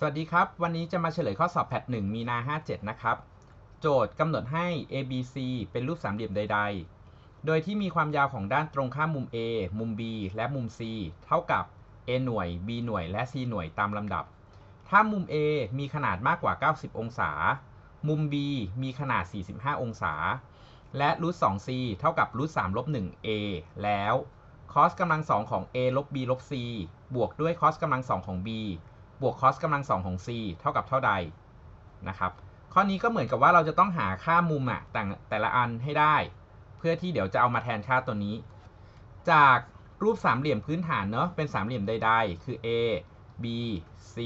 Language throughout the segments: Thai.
สวัสดีครับ วันนี้จะมาเฉลยข้อสอบแพท1มีนา 57 นะครับ โจทย์กำหนดให้ ABC เป็นรูปสามเหลี่ยมใด ๆ โดยที่มีความยาวของด้านตรงข้ามมุม A มุม B และมุม C เท่ากับ A หน่วย B หน่วยและ C หน่วยตามลำดับ ถ้ามุม A มีขนาดมากกว่า 90 องศา มุม B มีขนาด 45 องศา และรูท 2C เท่ากับรูท3ลบ 1A แล้ว cos กำลัง2ของ A ลบ B ลบ C บวกด้วย cos กำลัง2ของ B บวก cos กำลัง2ของ c เท่ากับเท่าใดนะครับ ข้อนี้ก็เหมือนกับว่าเราจะต้องหาค่ามุมอะแต่แต่ละอันให้ได้ เพื่อที่เดี๋ยวจะเอามาแทนค่าตัวนี้ จากรูปสามเหลี่ยมพื้นฐานเนาะเป็นสามเหลี่ยมใดๆ คือ a b c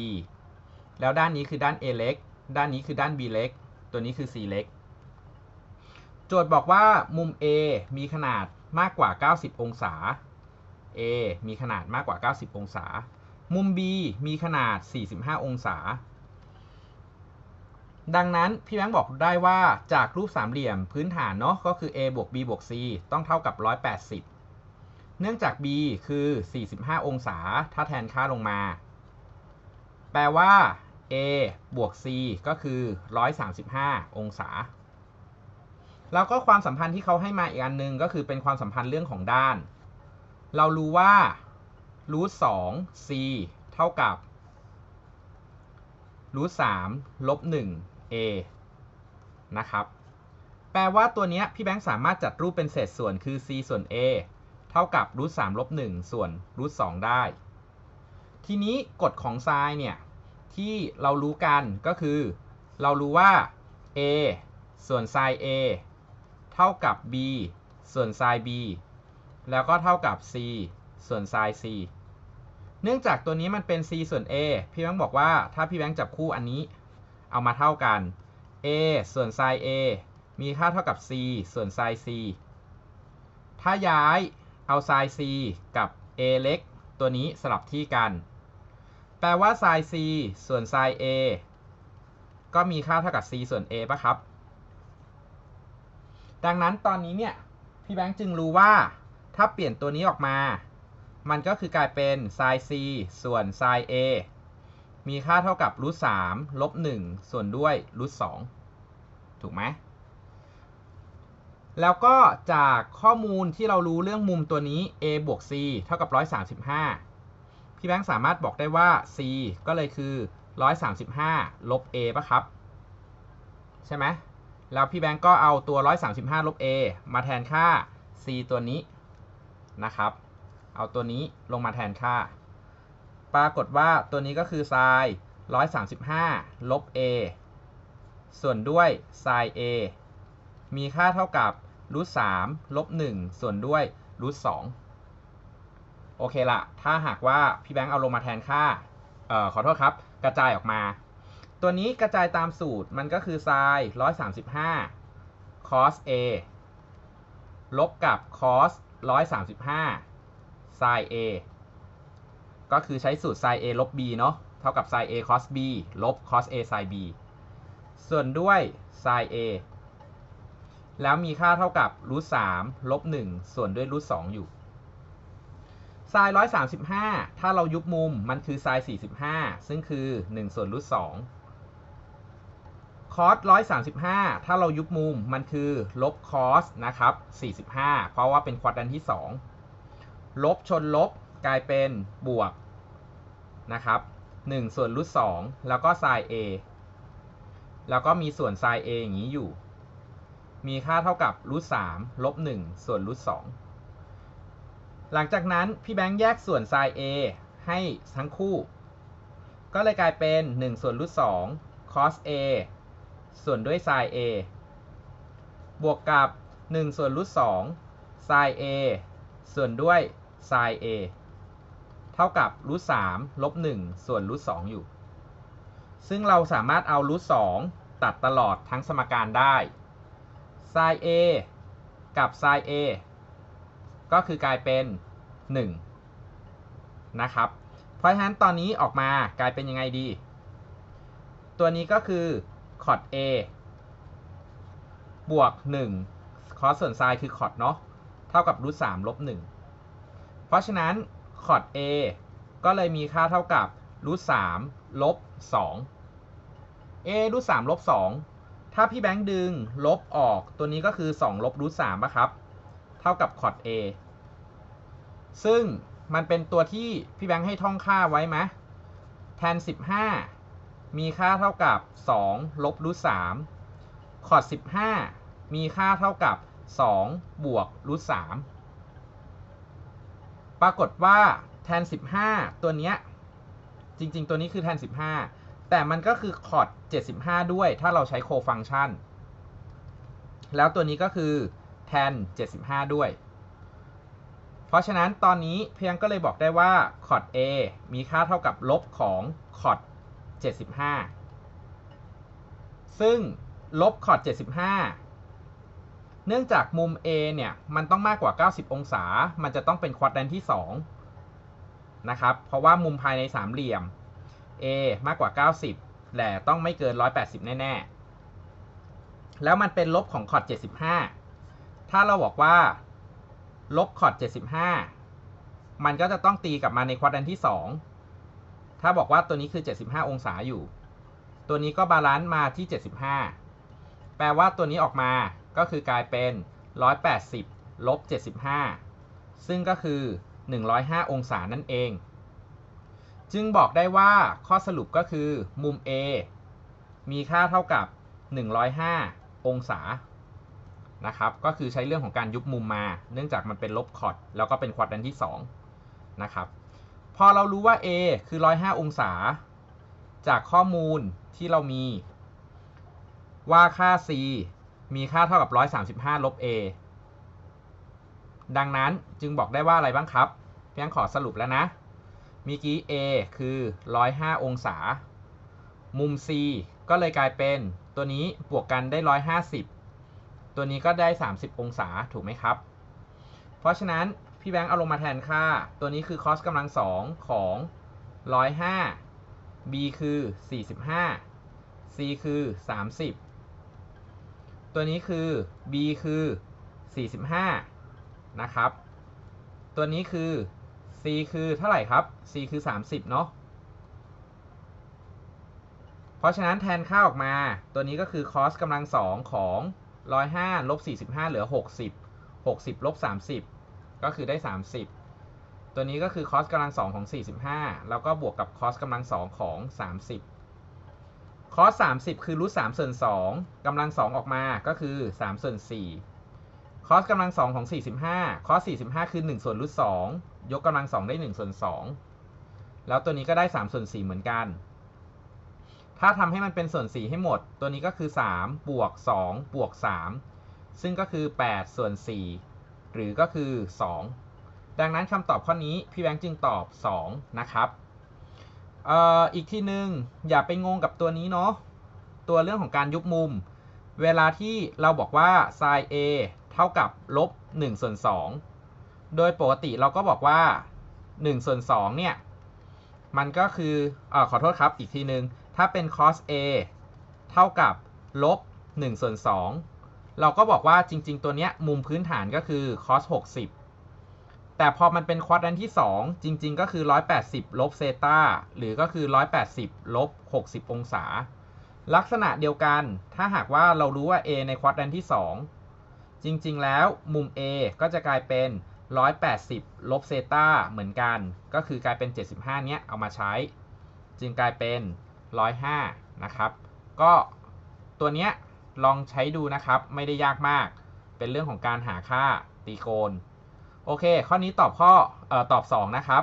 แล้วด้านนี้คือด้าน a เล็ก ด้านนี้คือด้าน b เล็ก ตัวนี้คือ c เล็ก โจทย์บอกว่ามุม a มีขนาดมากกว่า 90 องศา a มีขนาดมากกว่า 90 องศา มุม B มีขนาด 45 องศา ดังนั้นพี่แบงค์บอกได้ว่าจากรูปสามเหลี่ยมพื้นฐานเนาะก็คือ a บวก b บวก c ต้องเท่ากับ 180 เนื่องจาก b คือ 45 องศา ถ้าแทนค่าลงมา แปลว่า a บวก c ก็คือ 135 องศา แล้วก็ความสัมพันธ์ที่เขาให้มาอีกอันนึงก็คือเป็นความสัมพันธ์เรื่องของด้าน เรารู้ว่า รูทสอง c เท่ากับรูทสามลบหนึ่ง a นะครับ แปลว่าตัวนี้พี่แบงค์สามารถจัดรูปเป็นเศษส่วนคือ c ส่วน a เท่ากับรูทสามลบหนึ่งส่วนรูทสองได้ ทีนี้กฎของไซน์เนี่ย ที่เรารู้กันก็คือ เรารู้ว่า a ส่วนไซน์ a เท่ากับ b ส่วนไซน์ b แล้วก็เท่ากับ c ส่วนไซน์ c เนื่องจากตัวนี้มันเป็น c ส่วน a พี่แบงค์บอกว่าถ้าพี่แบงค์จับคู่อันนี้เอามาเท่ากัน a ส่วนไซน์ a มีค่าเท่ากับ c ส่วนไซน์ c ถ้าย้ายเอาไซน์ c กับ a เล็ก ตัวนี้สลับที่กัน แปลว่าไซน์ c ส่วนไซน์ a ก็มีค่าเท่ากับ c ส่วน a ปะครับ ดังนั้นตอนนี้เนี่ย พี่แบงค์จึงรู้ว่า ถ้าเปลี่ยนตัวนี้ออกมา มันก็คือกลายเป็น sin c ส่วน sin a มีค่าเท่ากับรูทสามลบหนึ่งส่วนด้วยรูทสองถูกไหมแล้วก็จากข้อมูลที่เรารู้เรื่องมุมตัวนี้ a บวก c เท่ากับ 135 พี่แบงค์สามารถบอกได้ว่า c ก็เลยคือ 135 ลบ a ป่ะครับ ใช่ไหมแล้วพี่แบงค์ก็เอาตัว 135 ลบ a มาแทนค่า c ตัวนี้นะครับ เอาตัวนี้ลงมาแทนค่า ปรากฏว่าตัวนี้ก็คือไซน์135 ลบ a ส่วนด้วยไซน์ a มีค่าเท่ากับรูท3ลบ1ส่วนด้วยรูท2โอเคละ ถ้าหากว่าพี่แบงค์เอาลงมาแทนค่า เอ่อ ขอโทษครับ กระจายออกมา ตัวนี้กระจายตามสูตรมันก็คือไซน์135 cos a ลบกับ cos 135 sin a ก็คือใช้สูตร sin a ลบ b เนาะเท่ากับ sin a cos b ลบ cos a sin b ส่วนด้วย sin a แล้วมีค่าเท่ากับรูท3ลบ1ส่วนด้วยรูท2อยู่ sin 135ถ้าเรายุบมุมมันคือ sin 45ซึ่งคือ1ส่วนรูท2 cos 135ถ้าเรายุบมุมมันคือลบ cos นะครับ45เพราะว่าเป็นควอดรันที่2 ลบชนลบกลายเป็นบวกนะครับ1ส่วนรูท2แล้วก็ sin a แล้วก็มีส่วน sin a อย่างนี้อยู่ มีค่าเท่ากับรูท3ลบ1ส่วนรูท2หลังจากนั้นพี่แบงค์แยกส่วน sin a ให้ทั้งคู่ ก็เลยกลายเป็น 1 ส่วนรูท2 cos a ส่วนด้วย sin a บวกกับ 1 ส่วนรูท2 sin a ส่วนด้วย sin a เท่ากับรูท3ลบ1ส่วนรูท2อยู่ ซึ่งเราสามารถเอารูท2ตัดตลอดทั้งสมการได้ sin a กับ sin a ก็คือกลายเป็น 1 นะครับ เพราะฉะนั้นตอนนี้ออกมากลายเป็นยังไงดี ตัวนี้ก็คือ cot a บวก1 cos ส่วน sin คือ cot เนาะ เท่ากับรูท3ลบ1 เพราะฉะนั้น cot a ก็เลยมีค่าเท่ากับรูทสามลบสอง a รูทสามลบสองถ้าพี่แบงค์ดึงลบออกตัวนี้ก็คือ 2 ลบรูทสามะครับ เท่ากับคอร์ด a ซึ่งมันเป็นตัวที่พี่แบงค์ให้ท่องค่าไว้ไหมแทน 15 มีค่าเท่ากับ 2 ลบรูทสามคอร์ด 15 มีค่าเท่ากับ 2 บวกรูทสาม ปรากฏว่าแทน 15 ตัวเนี้ยจริง ๆ ตัวนี้คือแทน 15 แต่มันก็คือคอร์ด75 ด้วย ถ้าเราใช้โคฟังชัน แล้วตัวนี้ก็คือแทน 75 ด้วย เพราะฉะนั้นตอนนี้เพียงก็เลยบอกได้ว่าคอร์ด A มีค่าเท่ากับลบของคอร์ด75 ซึ่งลบคอร์ด75 เนื่องจากมุม A เนี่ยมันต้องมากกว่า 90 องศา มันจะต้องเป็นควอดแดนที่2นะครับเพราะว่ามุมภายในสามเหลี่ยม A มากกว่า 90แต่ต้องไม่เกิน 180 แน่ ๆ แล้วมันเป็นลบของคอร์ด75 ถ้าเราบอกว่าลบคอร์ด75 มันก็จะต้องตีกลับมาใน quadrant ที่ 2 ถ้าบอกว่าตัวนี้คือ 75 องศาอยู่ ตัวนี้ก็ balance มาที่ 75 แปลว่าตัวนี้ออกมา ก็คือกลายเป็น 180ลบ75 ซึ่งก็คือ 105 องศานั่นเอง จึงบอกได้ว่าข้อสรุปก็คือมุม A มีค่าเท่ากับ 105 องศานะครับก็คือใช้เรื่องของการยุบมุมมา เนื่องจากมันเป็นลบคอร์ดแล้วก็เป็นควอดแดนที่2นะครับพอเรารู้ว่า A คือ 105 องศา จากข้อมูลที่เรามี ว่าค่า C มีค่าเท่ากับ 135 ลบ a ดังนั้นจึงบอกได้ว่าอะไรบ้างครับเพียงขอสรุปแล้วนะมีกี้ a คือ 105 องศา มุม c ก็เลยกลายเป็นตัวนี้บวกกันได้ 150 ตัวนี้ก็ได้ 30 องศาถูกไหมครับ เพราะฉะนั้นพี่แบงค์เอาลงมาแทนค่า ตัวนี้คือ cos กำลังสองของ 105 b คือ 45 c คือ 30 ตัวนี้คือ b คือ 45 นะครับ ตัวนี้คือ c คือเท่าไหร่ครับ c คือ 30 เนาะเพราะฉะนั้นแทนค่าออกมา ตัวนี้ก็คือ cos กำลังสองของ 105ลบ45 เหลือ 60 60ลบ30 ก็คือได้ 30 ตัวนี้ก็คือ cos กำลังสองของ 45 แล้วก็บวกกับ cos กำลังสองของ 30 คอส30คือรูท3ส่วน2กำลัง2ออกมาก็คือ3ส่วน4คอสกำลัง2ของ45คอส45คือ1ส่วนรูท2ยกกำลัง2ได้1ส่วน2แล้วตัวนี้ก็ได้3ส่วน4เหมือนกัน ถ้าทำให้มันเป็นส่วน4ให้หมด ตัวนี้ก็คือ3บวก2บวก3ซึ่งก็คือ8ส่วน4หรือก็คือ2ดังนั้นคำตอบข้อนี้พี่แบงค์จึงตอบ2นะครับ อีกทีหนึ่งอย่าไปงงกับตัวนี้เนาะตัวเรื่องของการยุบมุม เวลาที่เราบอกว่า sin a เท่ากับลบ1ส่วน2โดยปกติเราก็บอกว่า1ส่วน2เนี่ย มันก็คืออขอโทษครับอีกทีหนึ่งถ้าเป็น cos a เท่ากับลบ1ส่วน2เราก็บอกว่าจริง ๆ ตัวเนี้ยมุมพื้นฐานก็คือ cos 60 แต่พอมันเป็นควอดแดนที่ 2 จริง ๆ ก็คือ 180 ลบเซตาหรือก็คือ 180 ลบ 60 องศา ลักษณะเดียวกัน ถ้าหากว่าเรารู้ว่า a ในควอดแดนที่ 2 จริง ๆ แล้วมุม a ก็จะกลายเป็น 180 ลบเซตาเหมือนกัน ก็คือกลายเป็น 75 เนี้ยเอามาใช้ จึงกลายเป็น 105 นะครับ ก็ตัวเนี้ยลองใช้ดูนะครับ ไม่ได้ยากมาก เป็นเรื่องของการหาค่าตีโกน โอเค ข้อนี้ตอบข้อเอ่อตอบ 2 นะครับ